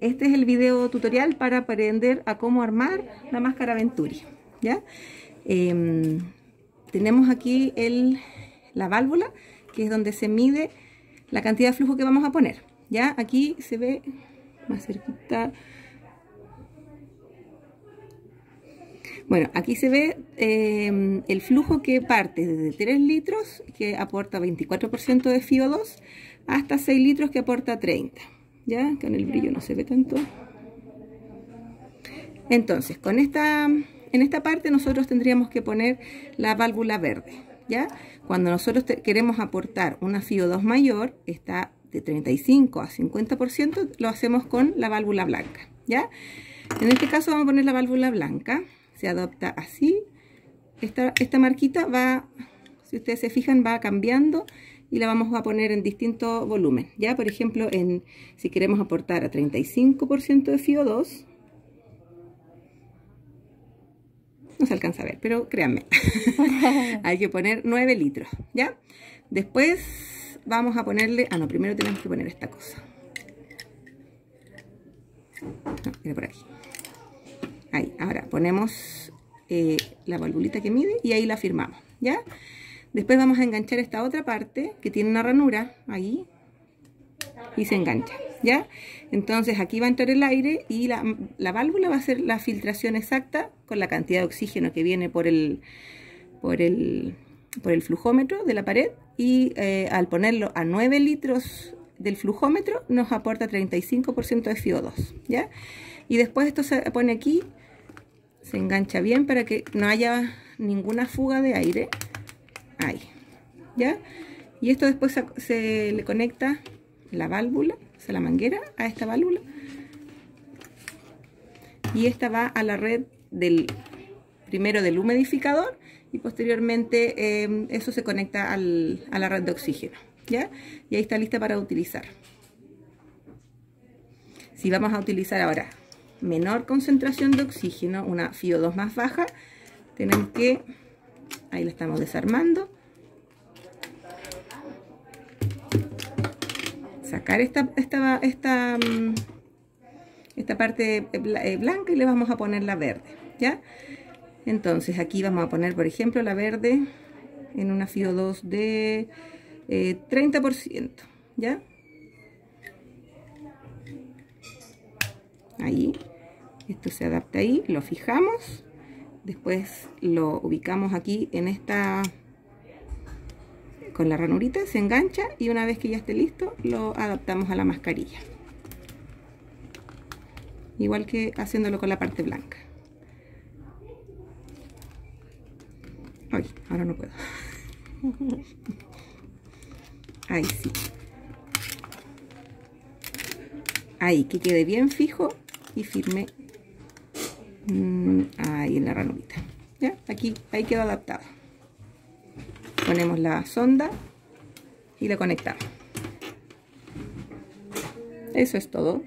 Este es el video tutorial para aprender a cómo armar la máscara Venturi. ¿ya? Em, tenemos aquí la válvula, que es donde se mide la cantidad de flujo que vamos a poner. ¿ya? Aquí se ve más cerquita. Bueno, aquí se ve em, el flujo que parte desde 3 litros, que aporta 24% de FIO2, hasta 6 litros, que aporta 30. ¿Ya? Con el brillo no se ve tanto. Entonces, con esta, en esta parte nosotros tendríamos que poner la válvula verde. ¿Ya? Cuando nosotros queremos aportar una FIO2 mayor, está de 35 a 50%, lo hacemos con la válvula blanca. ¿Ya? En este caso vamos a poner la válvula blanca se adopta así. Esta, esta marquita va, si ustedes se fijan, va cambiando y la vamos a poner en distinto volumen. Ya, por ejemplo, en, si queremos aportar a 35% de FIO2, no se alcanza a ver, pero créanme, hay que poner 9 litros, ¿ya? Después vamos a ponerle, ah no, primero tenemos que poner esta cosa. No, por aquí. Ahí, ahora ponemos eh, la valvulita que mide y ahí la firmamos, ¿ya? Después vamos a enganchar esta otra parte que tiene una ranura, ahí, y se engancha, ¿ya? Entonces aquí va a entrar el aire y la, válvula va a hacer la filtración exacta con la cantidad de oxígeno que viene por el, por el, por el flujómetro de la pared y eh, al ponerlo a 9 litros del flujómetro nos aporta 35% de FIO2, ¿ya? Y después esto se pone aquí se engancha bien para que no haya ninguna fuga de aire ahí. Ya y esto después se, le conecta la válvula o sea la manguera a esta válvula. Y esta va a la red del primero del humidificador y posteriormente em, eso se conecta a la red de oxígeno ¿ya? y ahí está lista para utilizar. Si vamos a utilizar ahora menor concentración de oxígeno, una FIO2 más baja, tenemos que, ahí la estamos desarmando, sacar esta, esta, esta, mm, esta parte eh, blanca y le vamos a poner la verde, ¿ya? Entonces aquí vamos a poner, por ejemplo, la verde en una FIO2 de 30%, eh, ¿ya? ahí esto se adapta ahí lo fijamos después lo ubicamos aquí en esta con la ranurita se engancha y una vez que ya esté listo lo adaptamos a la mascarilla. Igual que haciéndolo con la parte blanca. Ay, ahora no puedo. Ahí sí. Ahí que quede bien fijo y firme mm, ahí en la ranurita. ¿ya? aquí ahí quedó adaptado ponemos la sonda y la conectamos. Eso es todo